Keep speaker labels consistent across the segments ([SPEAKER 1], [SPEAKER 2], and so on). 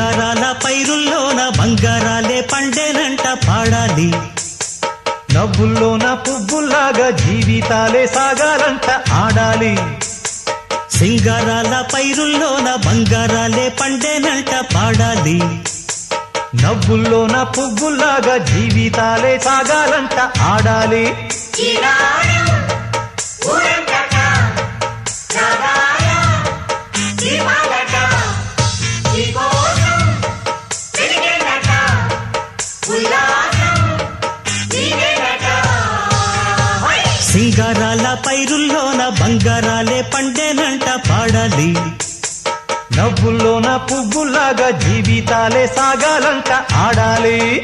[SPEAKER 1] సింగారాల పైరుల్లోన బంగారాలే పండేనంట పాడాలి.
[SPEAKER 2] నవ్వుల్లోన పువ్వుల్లాగా జీవితాలే సాగాలంట ఆడాలి.
[SPEAKER 1] సింగారాల పైరుల్లోన బంగారాలే పండేనంట పాడాలి.
[SPEAKER 2] నవ్వుల్లోన పువ్వుల్లాగా జీవితాలే సాగాలంట ఆడాలి.
[SPEAKER 1] సింగారాల పైరుల్లోన బంగారాలే పండేనంట పాడాలి.
[SPEAKER 2] నవ్వుల్లోన పువ్వుల్లాగా జీవితాలే సాగాలంట ఆడాలి.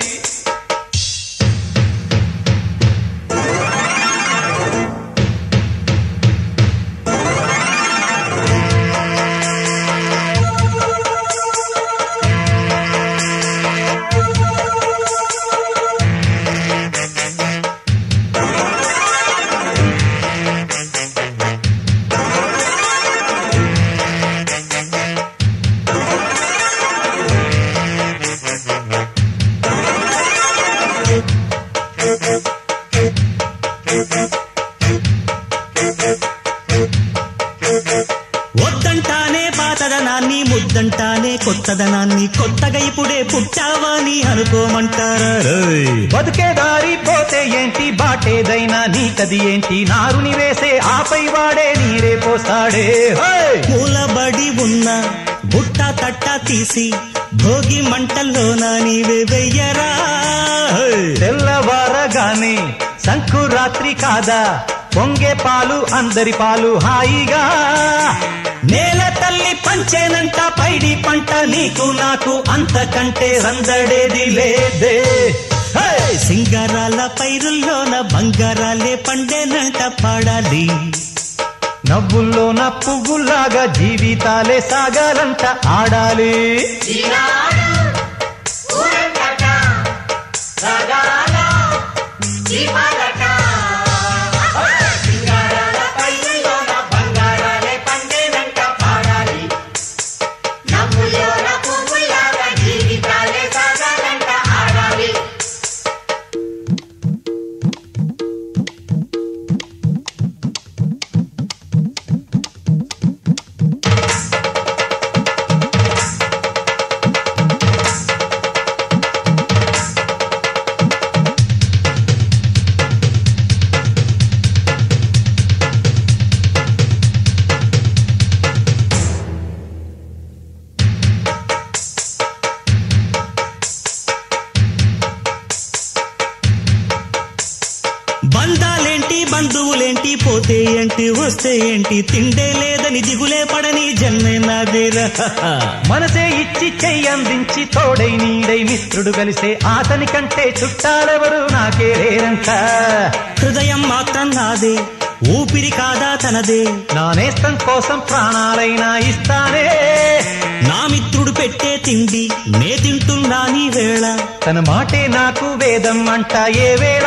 [SPEAKER 1] కొత్తదనాన్ని కొత్తగా ఇప్పుడే పుట్టావని అనుకోమంటారా రేయ్.
[SPEAKER 2] బతుకే దారి పోతే ఏంటి బాటేదైనా నీకది ఏంటి నారుని వేసే ఆపై వాడే నీరే పోస్తాడే!
[SPEAKER 1] మూలబడి ఉన్న బుట్ట తట్ట తీసి భోగి మంటల్లోన నీవే వెయ్యరా.
[SPEAKER 2] తెల్లవారగానే సంకురాత్రి కాదా? పొంగే పాలు అందరి పాలు హాయిగా.
[SPEAKER 1] నేల తల్లి పంచేనంట పైడి పంట నీకు నాకు అంతకంటే రందడేది లేదే. హేయ్. సింగారాల పైరుల్లోన బంగారాలే పండేనంట పాడాలి.
[SPEAKER 2] నవ్వుల్లోన పువ్వులాగా జీవితాలే సాగాలంట ఆడాలి.
[SPEAKER 1] ఏంటి వస్తే ఏంటి తిండే లేదని దిగులే పడని జన్మే నాదేరా
[SPEAKER 2] మనసే ఇచ్చి చెయ్యి అందించి తోడై నీడై మిత్రుడు కలిసే అతని కంటే చుట్టాలెవరు నాకే లేరంట.
[SPEAKER 1] హృదయం మాత్రం నాదే ఊపిరి కాదా తనదే.
[SPEAKER 2] నా నేస్తం కోసం ప్రాణాలైనా ఇస్తానే.
[SPEAKER 1] నా మిత్రుడు పెట్టే తిండి నే తింటున్నా నీ వేళ.
[SPEAKER 2] తన మాటే నాకు వేదం అంట ఏ వేళ?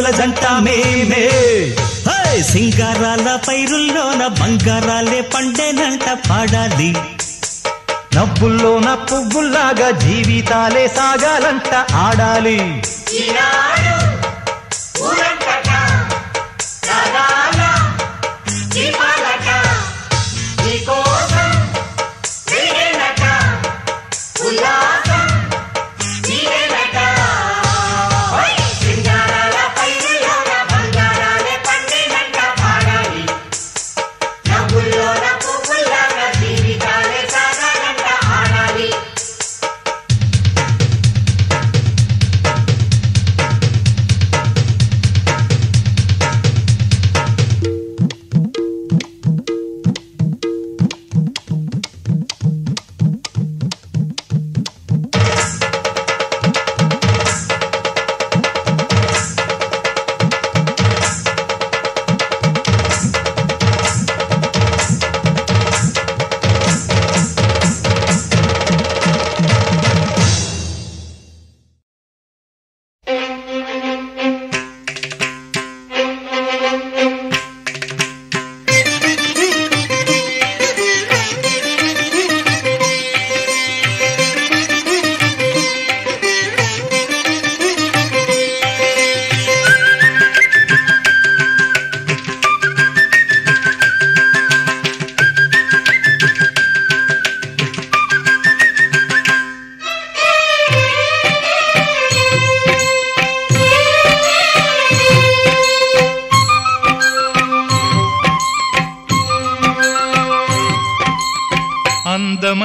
[SPEAKER 1] పువ్వుల జంట మేమే. సింగారాల పైరుల్లోన బంగారాలే పండేనంట పాడాలి.
[SPEAKER 2] నవ్వుల్లోన పువ్వుల్లాగా జీవితాలే సాగాలంట ఆడాలి.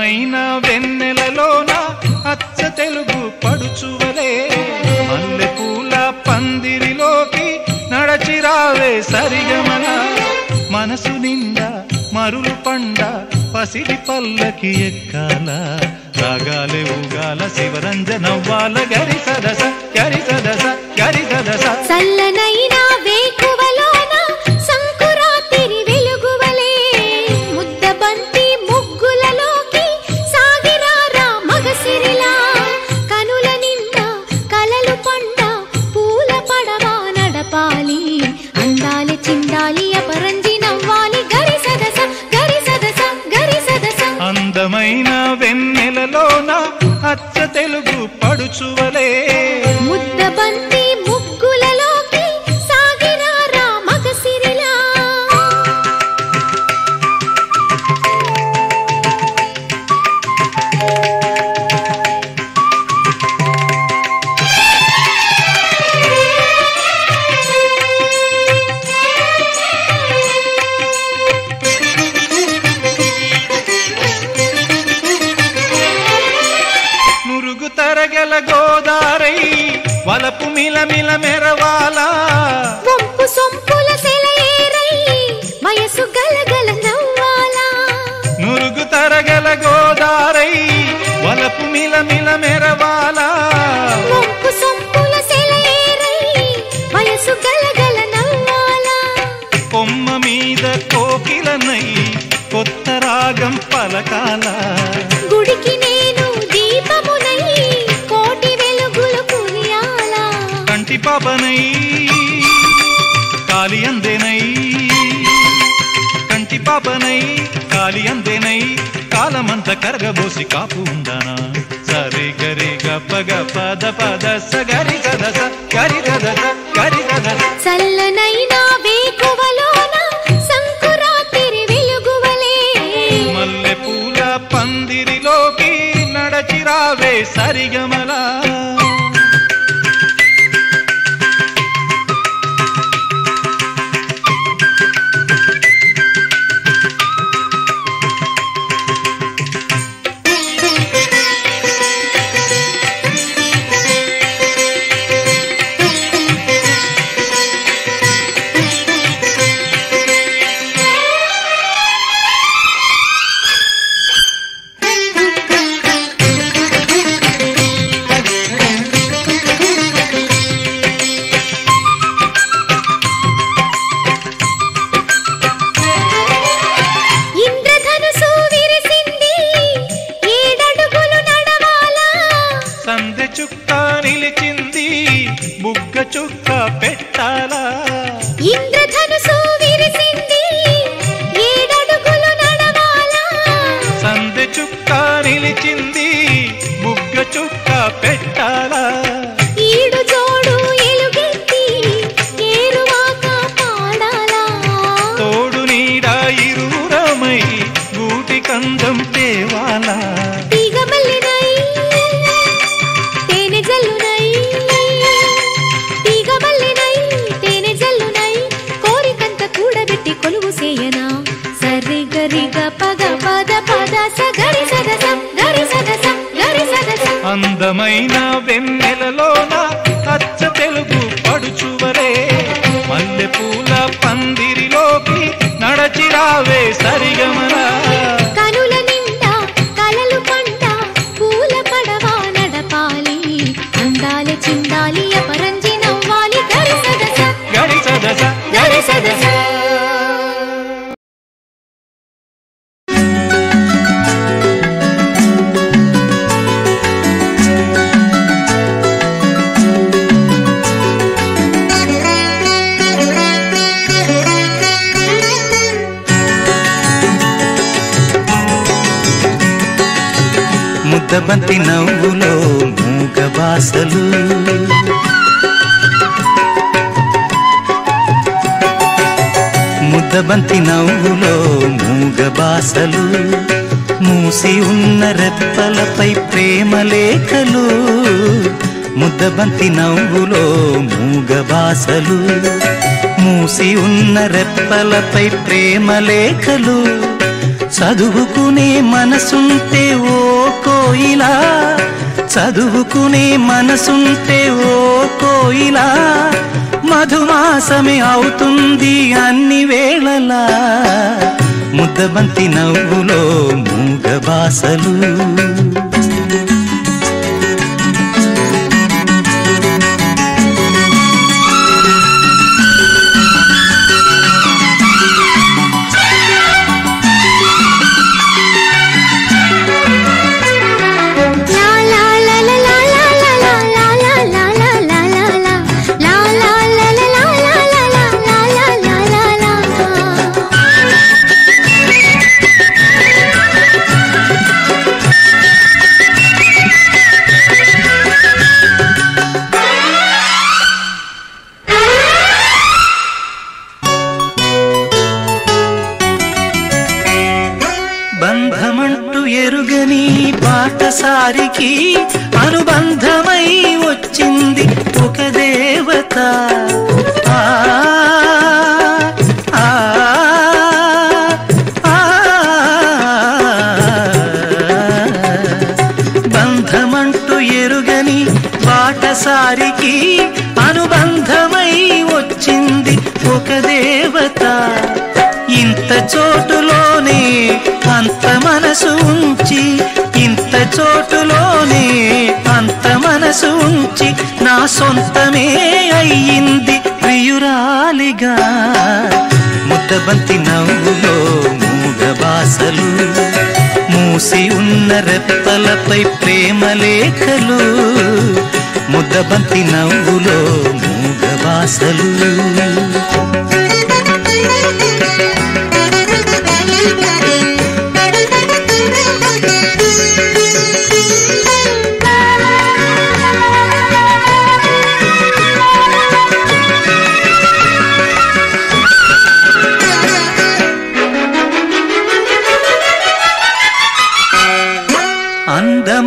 [SPEAKER 2] అందమైన వెన్నెలలోన అచ్చ తెలుగు పడుచువలే. మల్లె పూల పందిరిలోకి నడచిరావే సరిగమన. మనసు నిండా మరులు పండ పసిడి పల్లకి ఎక్కాల. రాగాలే ఊగాల శివరంజనవ్వాల గరి సదస గరి సదస కాలి అందెనై. కంటి పాపనై కాలి అందెనై. కాలమంత కరగబోసి కాపు ఉందనా సరి గరి గప గప ద పద స గరి గదస గరి గదస గరి గదస
[SPEAKER 3] చల్లనైనా వేకువలోన సంకురాతిరి వెలుగువలే.
[SPEAKER 2] మల్లె పూల పందిరిలోకి నడచిరావే సరిగమలా.
[SPEAKER 3] సరి గరి గ పగ పద పద గరి గరి
[SPEAKER 2] అందమైన వెన్నెలలోన అచ్చ తెలుగు పడుచువరే. మల్లె పూల పందిరిలోకి నడచిరావే
[SPEAKER 3] అందాలి చిందాలి అపరంజి నవ్వాలి. గరి సదస
[SPEAKER 2] గరి సదస
[SPEAKER 4] బంతి నవ్వులో మూగ బాసలు. ముద్దబంతి నవ్వులో మూగ బాసలు. మూసి ఉన్న రెప్పలపై ప్రేమ లేఖలు. ముద్దబంతి నవ్వులో మూగ బాసలు. మూసి ఉన్న రెప్పలపై ప్రేమ లేఖలు. చదువుకునే మనసుంటే ఓ కోయిలా చదువుకునే మనసుంటే ఓ కోయిలా మధుమాసమే అవుతుంది అన్ని వేళలా. ముద్దబంతి నవ్వులో మూగ బాసలు. బంతి నవ్వులో మూగ బాసలు మూసి ఉన్న రెప్పలపై ప్రేమ లేఖలు ముద్దబంతి నవ్వులో మూగబాసలు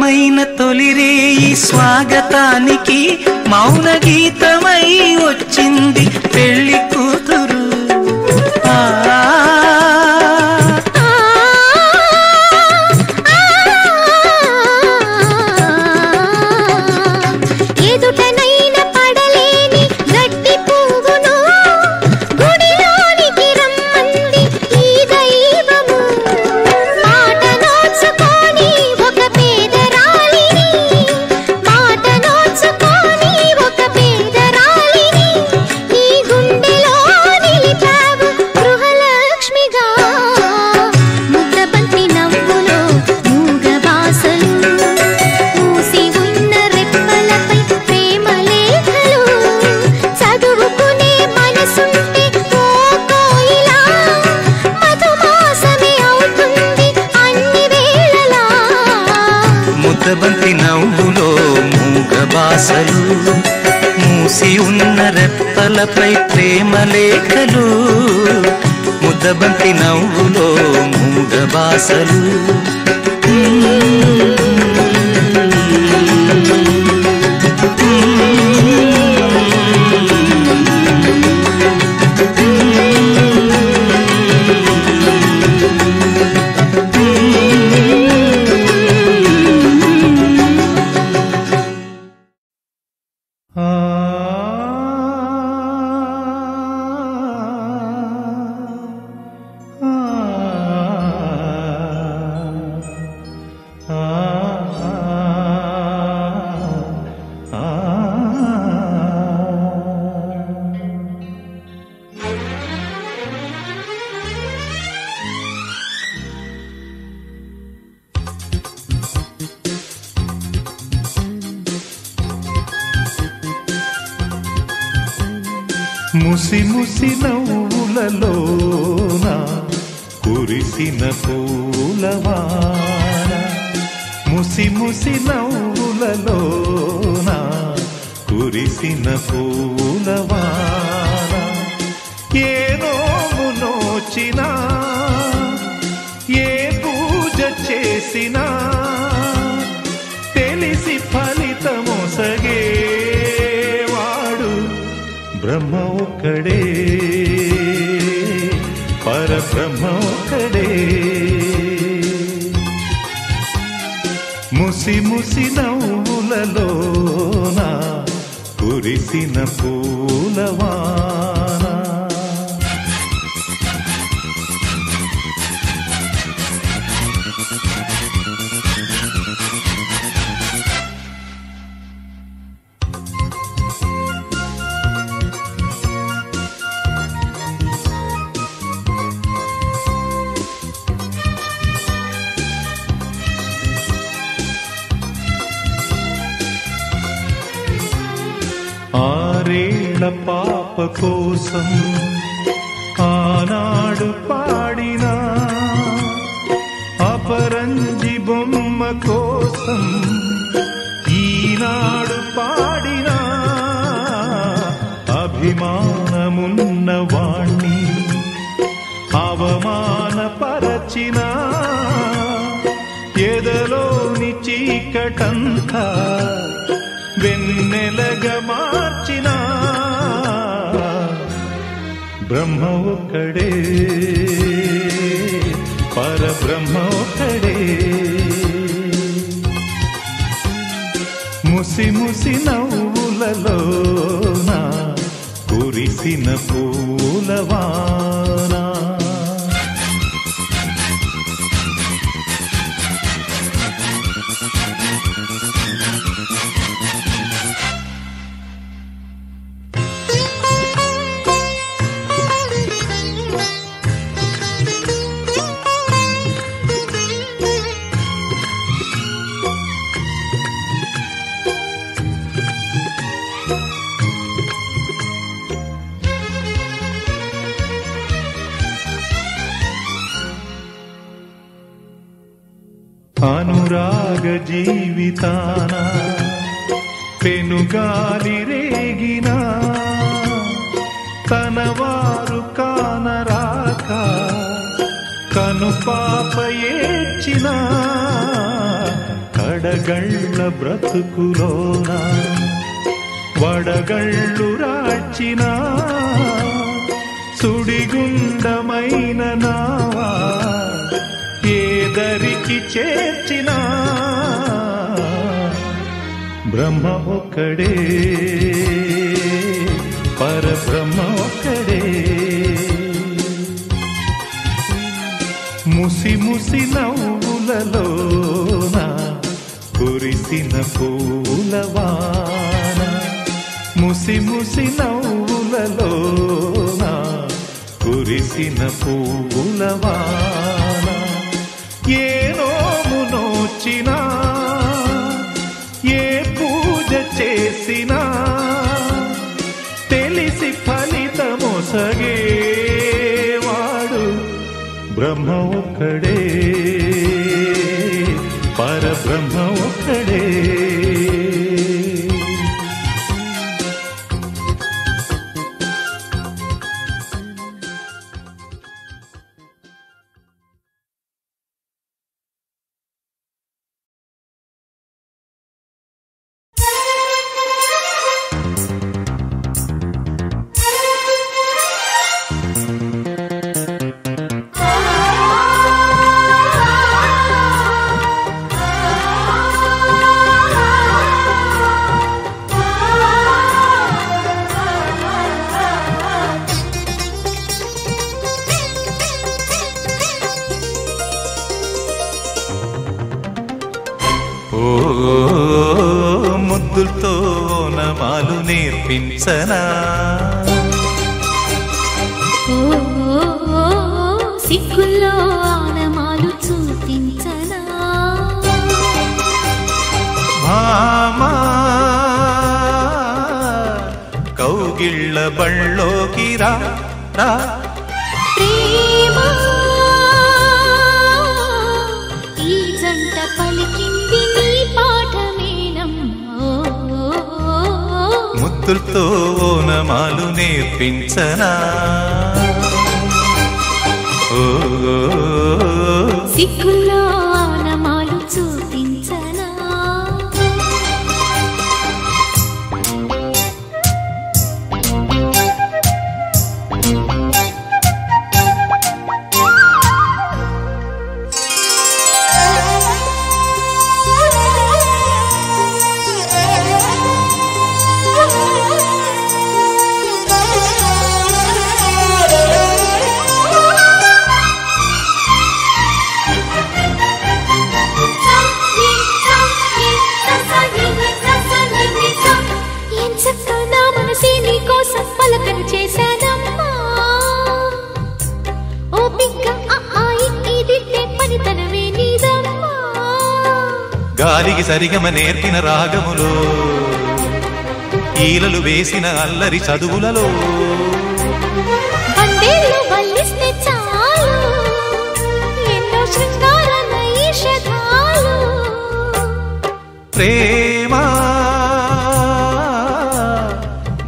[SPEAKER 4] బాసలు అందమైన తొలిరేయి స్వాగతానికి మౌన గీతమై వచ్చింది
[SPEAKER 3] పెళ్ళి i salut. ముసి
[SPEAKER 4] ముసి
[SPEAKER 2] నవ్వులలోన కురిసిన పూలవాన ఏ నోము నోచినా ఏ పూజ చేసినా తెలిసి ఫలితమొసగేవాడు బ్రహ్మ ఒక్కడే పరబ్రహ్మ ఒక్కడే. ముసి ముసి నవ్వులలోన కురిసిన పూలవా awesome. బ్రతుకులోన వడగళ్ళు రాచిన? సుడిగుండమైన నావా? ఏదరికి చేర్చిన? బ్రహ్మ ఒక్కడే పరబ్రహ్మ ఒక్కడే. ముసి ముసినా పూలవాన ముసి ముసి నవ్వులలోన కురిసిన పూలవాన. ఏ నోము ఏ పూజ చేసినా తెలిసి ఫలితమొసగేవాడు బ్రహ్మ ఒక్కడే. పరబ్రహ్మ
[SPEAKER 3] ఒక్క
[SPEAKER 2] గాలికి సరిగమ నేర్పిన రాగములో ఈలలు వేసిన అల్లరి చదువులలో. ప్రేమ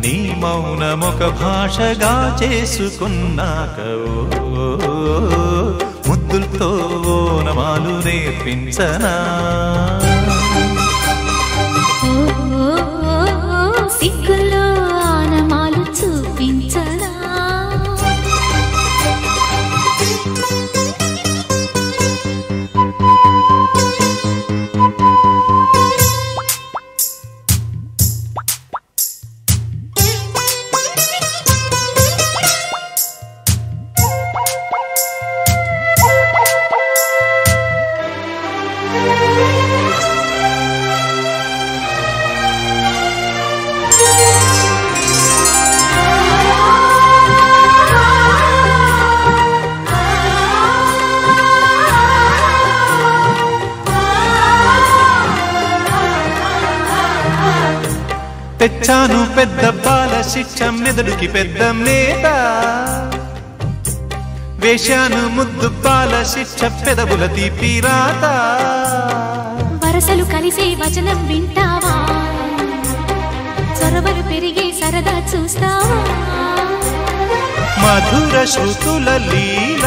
[SPEAKER 2] నీ మౌనమొక భాషగా చేసుకున్నాక పాలు రేపించనా శిక్ష మెదడుకి పెద్ద మేత వేశాను ముద్దు బాల శిక్ష పెదవుల తీపి రాత.
[SPEAKER 3] వరసలు కలిసే వచనం వింటావా? చొరవలు పెరిగే సరదా చూస్తావా?
[SPEAKER 2] మధుర శృతుల లీల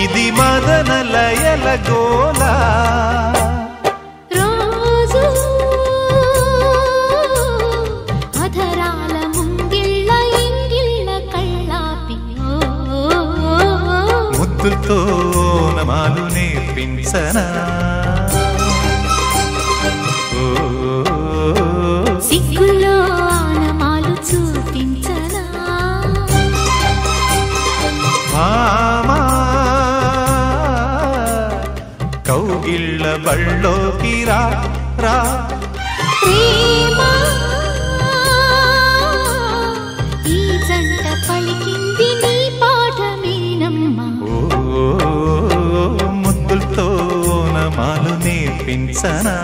[SPEAKER 2] ఇది మదన లయల గోలా నేర్పించనా ఓ,
[SPEAKER 3] సిగ్గుల్లో ఆనమాలు చూపించనా?
[SPEAKER 2] మామా కౌగిళ్ళ బళ్ళోకి రా రా.
[SPEAKER 4] ಸನಾ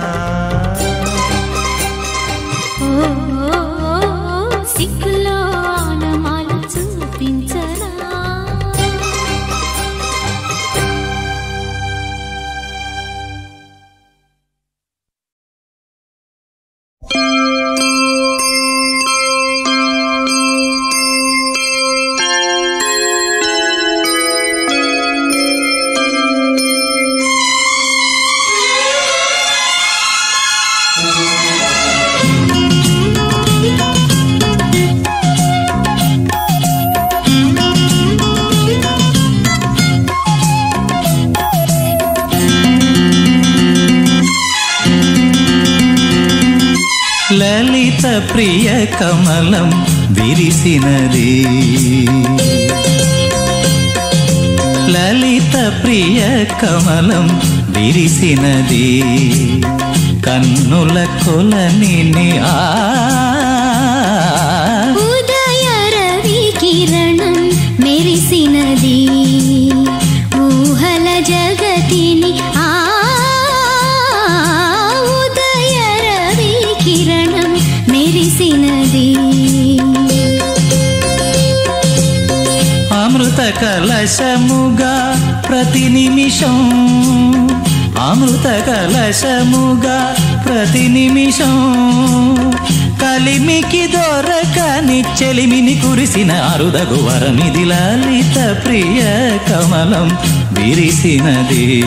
[SPEAKER 4] విరిసినది కన్నుల కొలని ఆ
[SPEAKER 3] ఉదయ రవి కిరణం మెరిసినది ఊహల జగతిని ఆ ఉదయ రవి కిరణం మెరిసినది.
[SPEAKER 4] అమృత కలశముగా ప్రతి నిమిషం అమృత కలశముగా ప్రతి నిమిషం కలిమికి దొరకని చెలిమిని కురిసిన అరుదగు వరమిది లలిత ప్రియ కమలం విరిసినది.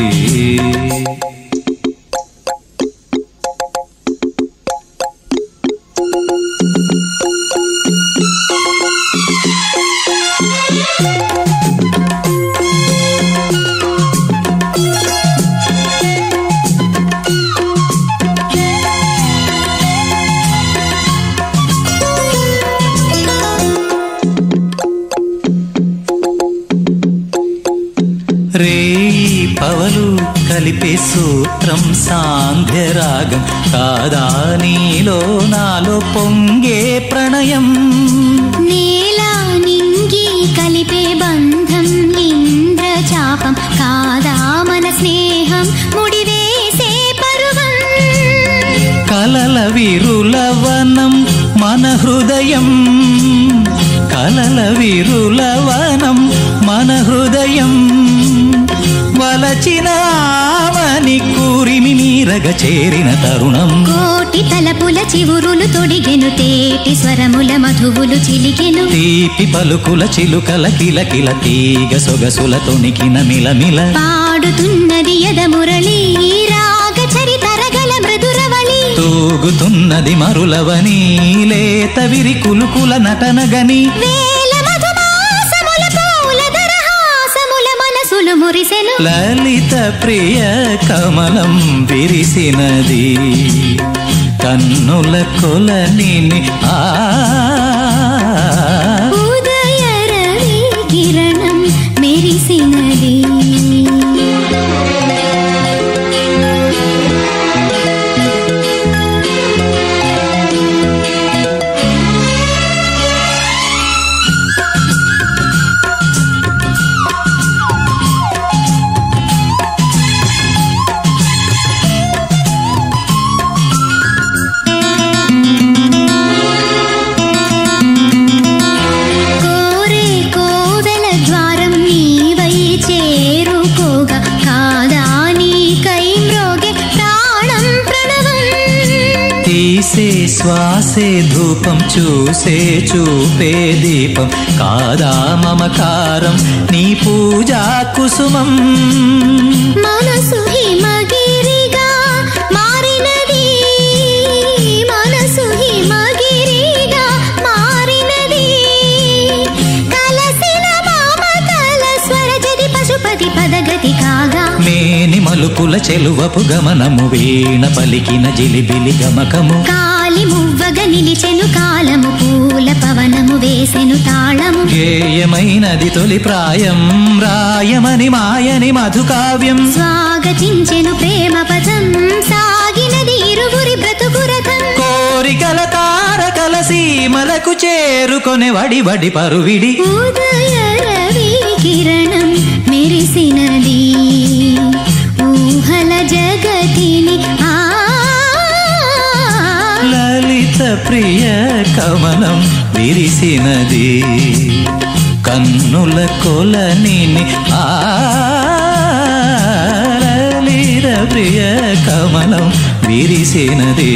[SPEAKER 3] మధువులు చిలికెను.
[SPEAKER 4] తీపి పలుకుల చిలుకల కిలకిల తీగ సొగసుల తొణికిన మిలమిల
[SPEAKER 3] పాడుతున్నది యద మురళి రాగ చరితరగల మృదురవళి
[SPEAKER 4] తూగుతున్నది మరులవని లేత విరి కులుకుల నటనగని లలిత ప్రియ కమలం విరిసినది. కన్నుల కొలని ఆ.
[SPEAKER 3] ఉదయ రవి కిరణం మెరిసినది
[SPEAKER 4] శ్వాసే ధూపం చూసే చూపే దీపం. కాదా మమకారం నీ పూజా కుసుమం.
[SPEAKER 3] మనసు హిమగిరిగా మారినది మనసు హిమగిరిగా మారినది. కలసిన మామకల స్వరజది పశుపతి పదగతి కాగా.
[SPEAKER 4] మేని మలుపుల చెలువపు గమనము వీణ పలికిన జిలిబిలి గమకము.
[SPEAKER 3] కాలి మువ్వగ నిలిచెను కాలము పూల పవనము వేసెను తాళము.
[SPEAKER 4] గేయమైనది తొలి ప్రాయం రాయమని మాయని మధుకావ్యం.
[SPEAKER 3] స్వాగతించెను ప్రేమ పదం సాగినది ఇరువురి బ్రతుకురథం
[SPEAKER 4] కోరికల తారకల సీమలకు చేరుకొనే వడి వడి పరువిడి.
[SPEAKER 3] ఉదయ రవి కిరణం మెరిసినది. ఊహల జగతిని
[SPEAKER 4] ప్రియ కమలం విరిసినది. కన్నుల కొలని ఆలీర ప్రియ కమలం విరిసినది.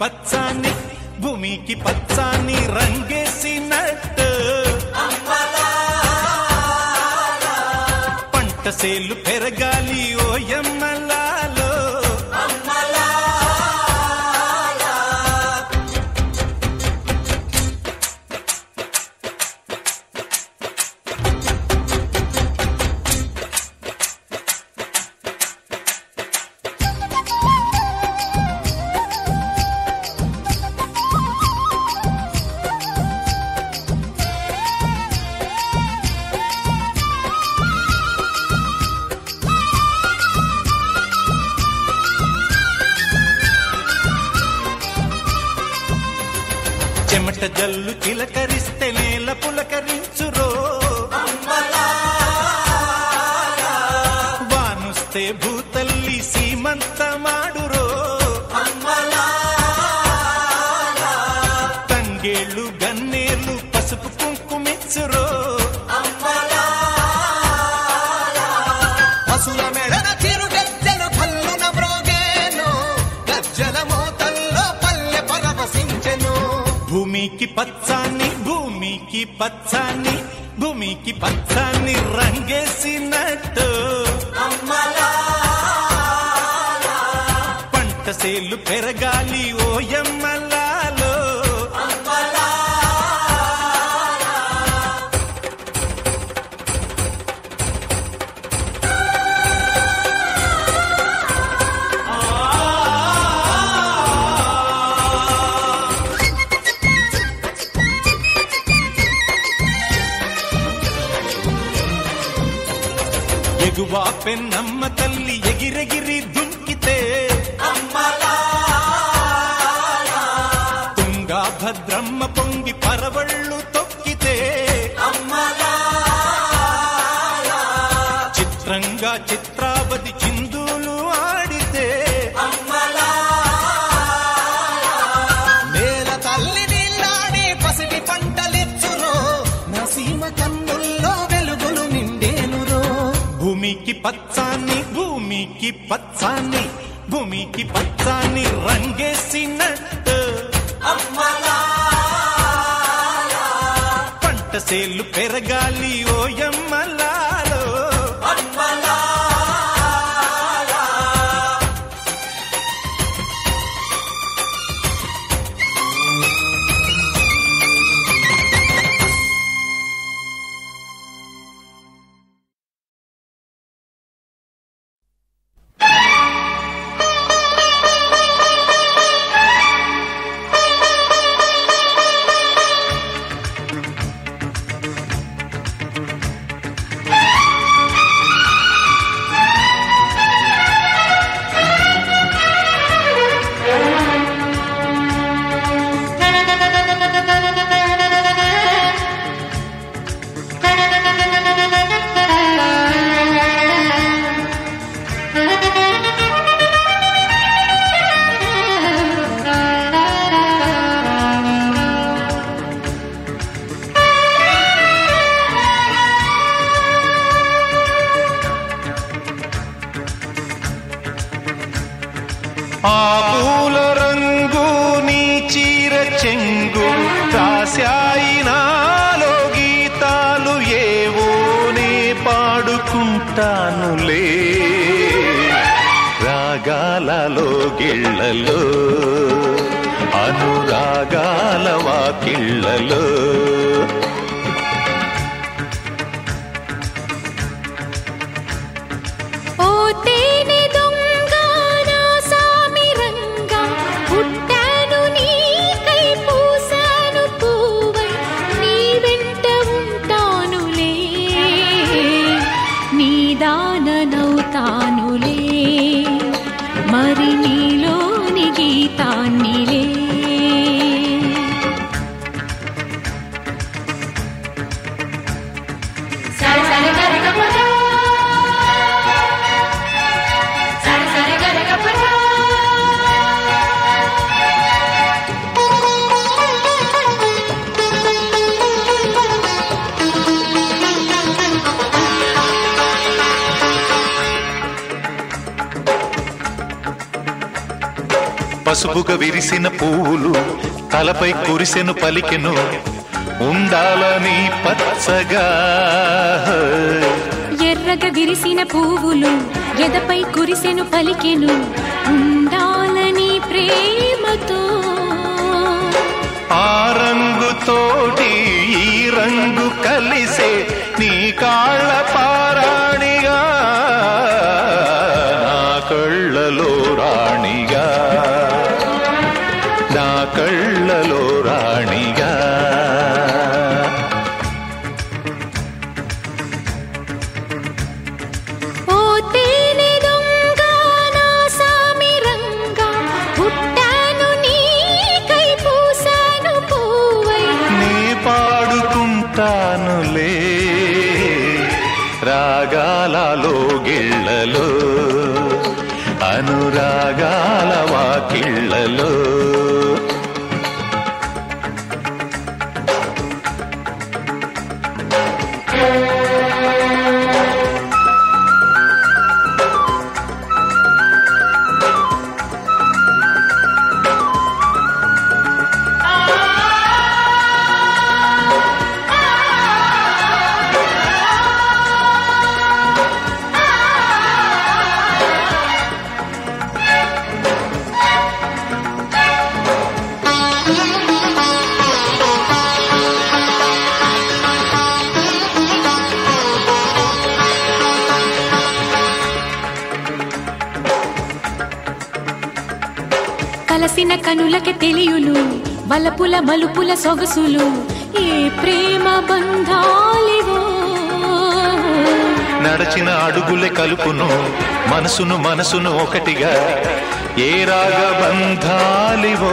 [SPEAKER 2] పచ్చాని భూమికి పచ్చాని రంగేసినట్టు పంట సేలు పెరగాలి ఓయమ్మల భూమికి పచ్చని భూమికి పచ్చని భూమికి పచ్చని రంగేసినట్టు. పంట సేలు పెరగాలి
[SPEAKER 5] ఓయమ్మల గిరిగిరి పచ్చాన్ని
[SPEAKER 2] భూమికి పచ్చాన్ని రంగేసిన పంట సేలు పెరగాలి ఓయమ్మ. కురిసెను పలికెను ఉండాలని పచ్చగా?
[SPEAKER 3] ఎర్రగా విరిసిన పువ్వులు ఎదపై కురిసెను పలికెను ఉండాలని ప్రేమతో?
[SPEAKER 2] ఆ రంగుతోటి ఈ రంగు కలిసే నీ కాళ్ళ
[SPEAKER 3] మలపుల మలుపుల సొగసులు ఏ ప్రేమ బంధాలివో?
[SPEAKER 2] నడచిన అడుగులే కలుపును మనసును మనసును ఒకటిగా. ఏ రాగ బంధాలివో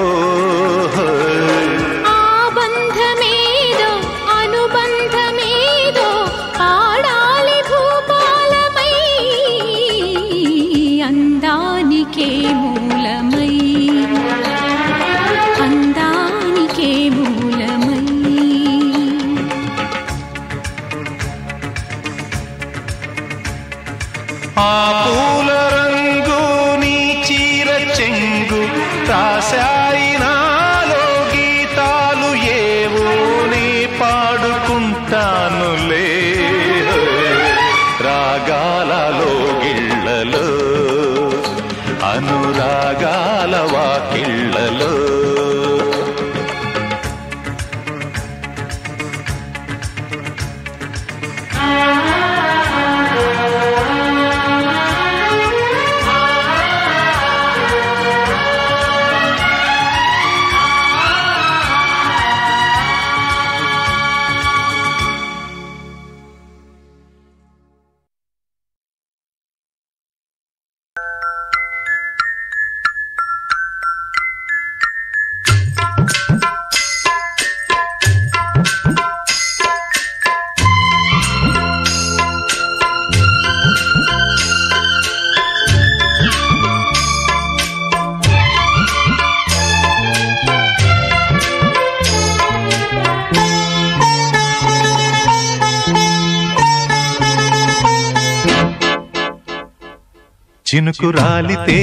[SPEAKER 2] చినుకు రాలితే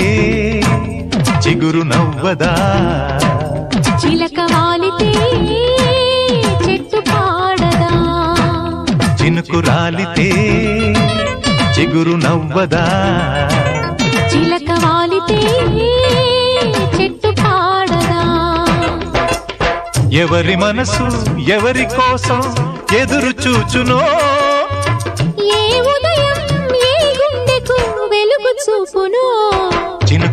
[SPEAKER 2] చిగురు నవ్వదా?
[SPEAKER 3] చిలక వాలితే చెట్టు పాడదా?
[SPEAKER 2] చినుకు రాలితే చిగురు నవ్వదా?
[SPEAKER 3] చిలక వాలితే చెట్టు పాడదా?
[SPEAKER 2] ఎవరి మనసు ఎవరి కోసం ఎదురు చూచునో?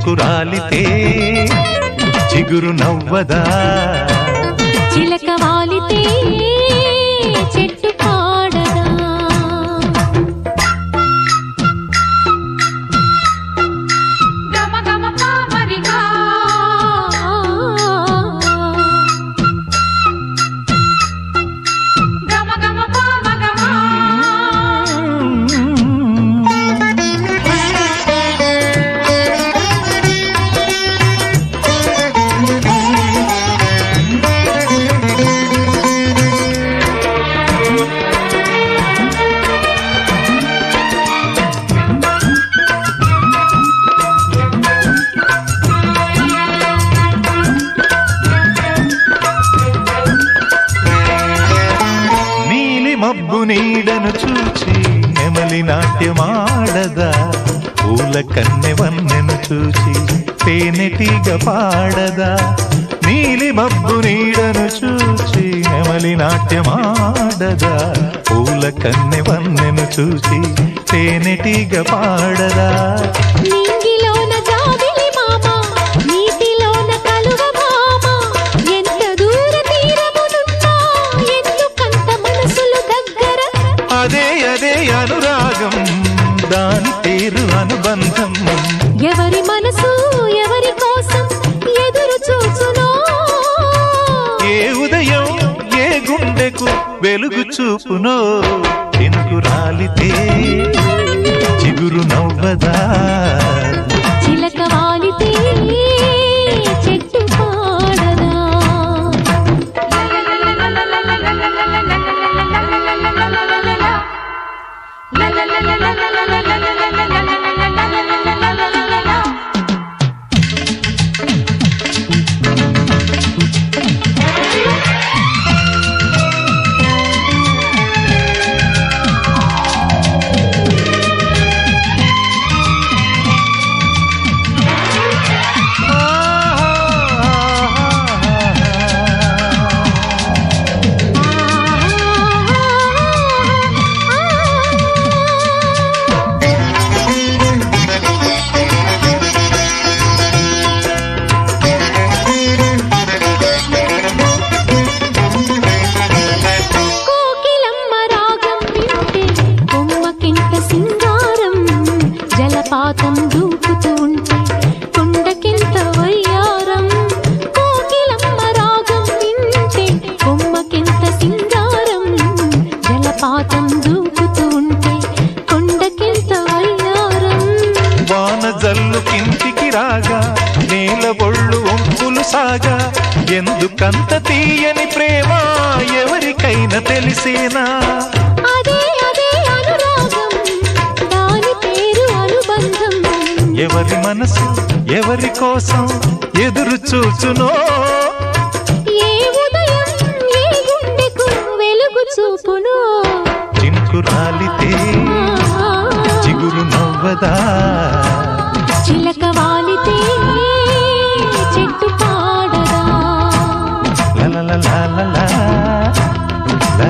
[SPEAKER 2] చినుకు రాలితే చిగురు నవ్వదా?
[SPEAKER 3] చిలక వాలితే
[SPEAKER 2] చూచి తేనెటీగ పాడదా? నీలి మబ్బు నీడను చూచి నెమలి నాట్యమాడదా? పూల కన్నె వన్నెను చూచి తేనెటీగ పాడదా? అదే అదే అనురాగం దాని పేరు అనుబంధం. వెలుగు చూపునో ఎందుకు రాలితే చిగురు నవ్వదా
[SPEAKER 3] చిలక వాలితే చెట్టు పాడదా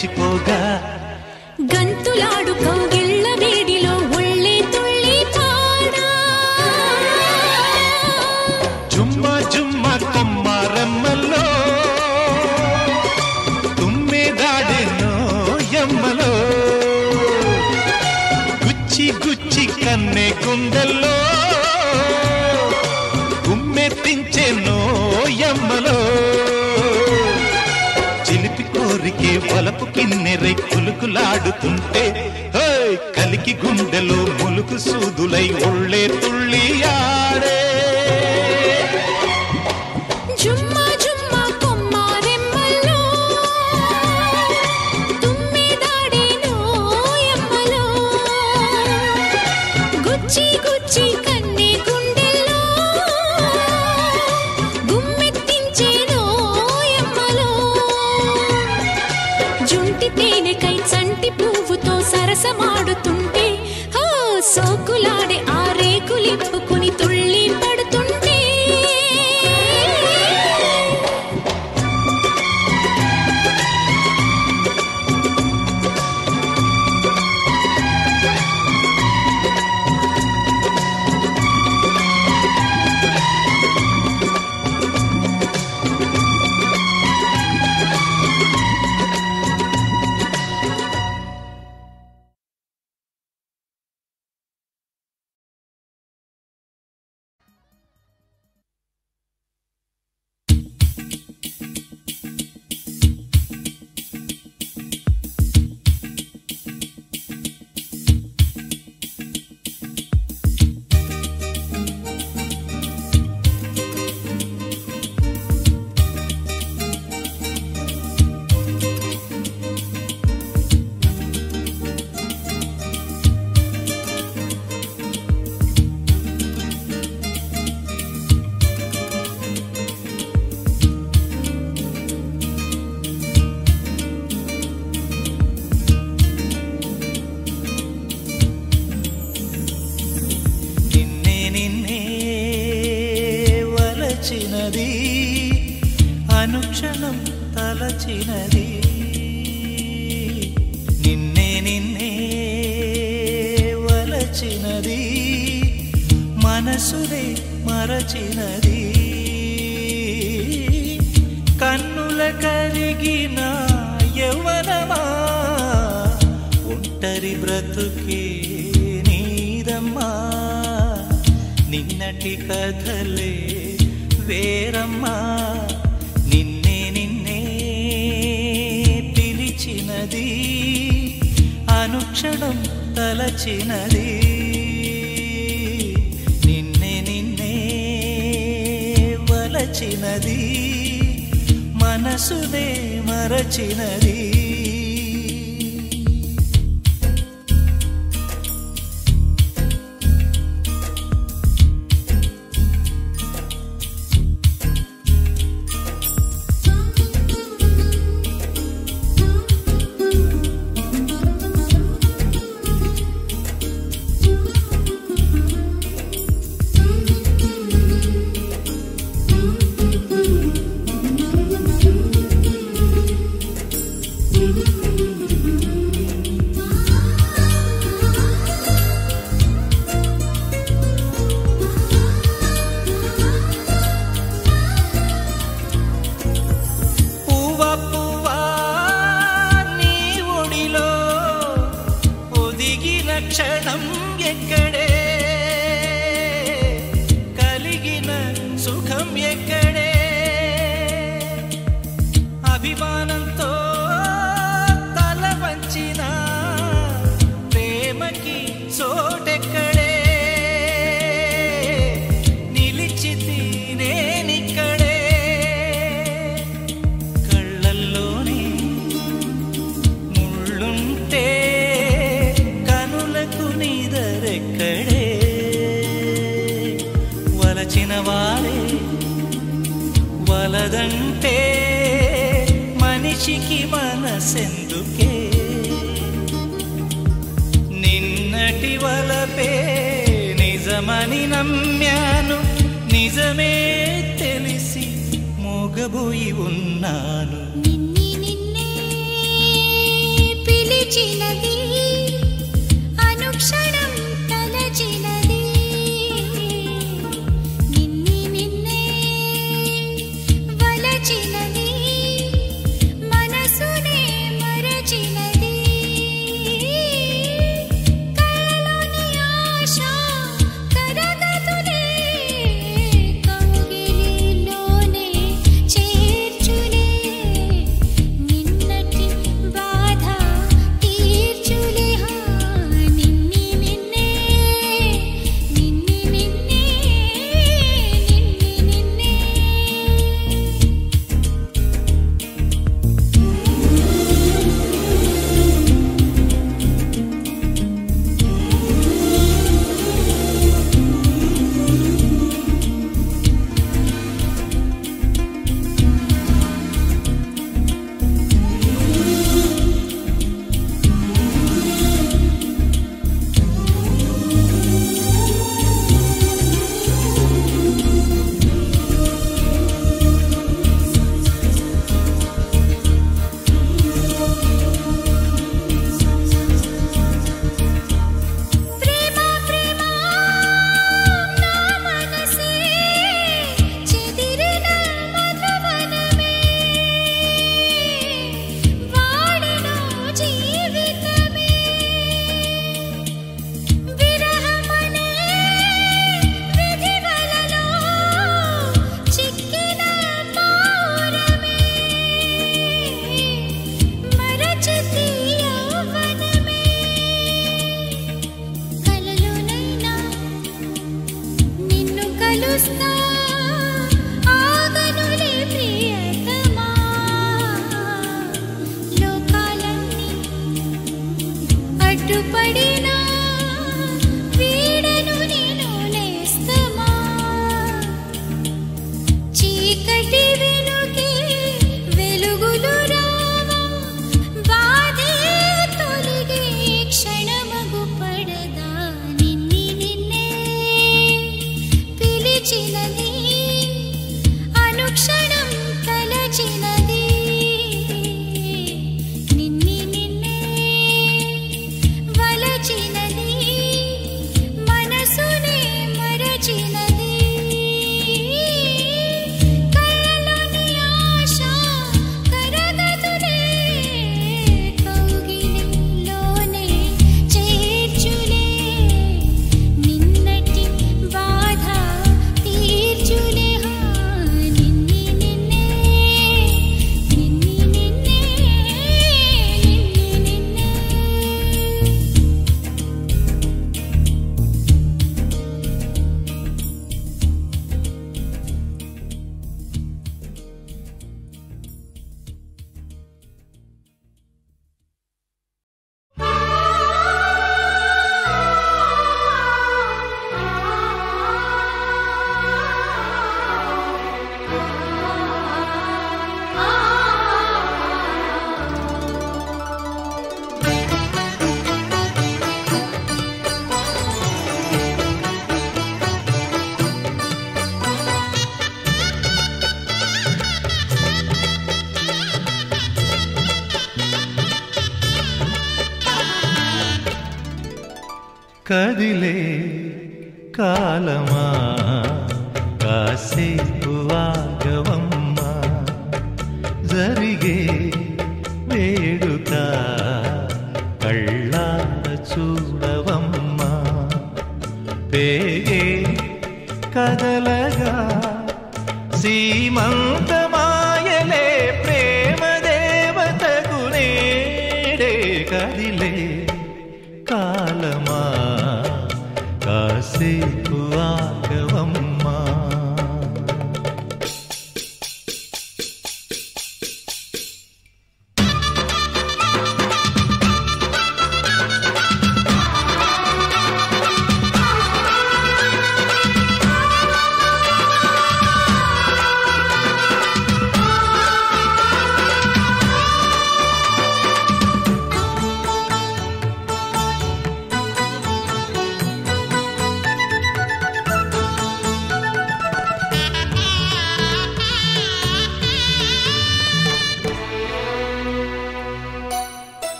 [SPEAKER 2] మర్చిపోగా గంతులాడుకో కన్నెరై కులుకులాడుతుంటే కలికి గుండెలో ములుకు సూదులై ఒళ్ళే తుళ్ళి ఆడే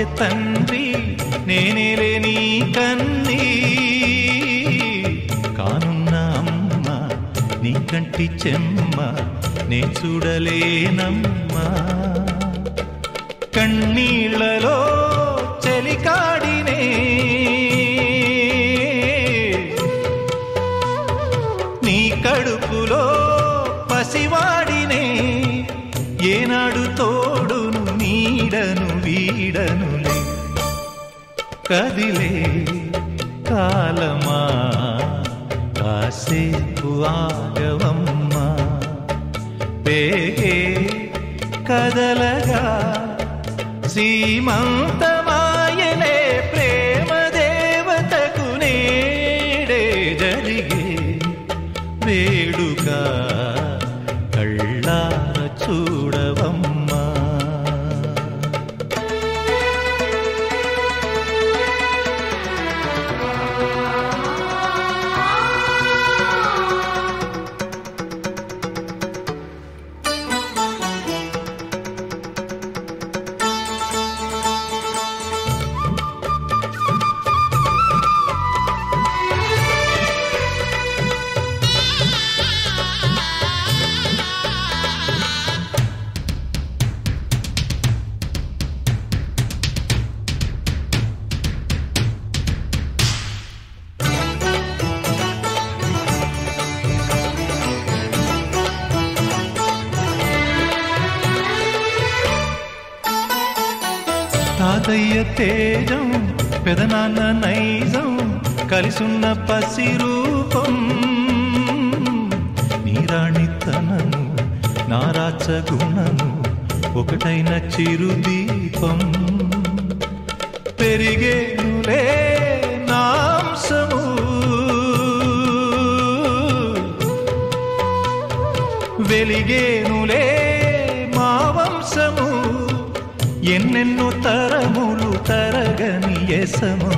[SPEAKER 2] పాలించే తండ్రి నేనేలే నీ కన్ని. కానున్న అమ్మ నీ కంటి చెమ్మ నే చూడలేనమ్మా. పసిరూపం పసి నీరాణితనము నారాచ గుణము ఒకటైన చిరుదీపం. పెరిగేనులే నాంసము. వెలిగేనులే మా వంశము ఎన్నెన్నో తరములు తరగని ఎసము.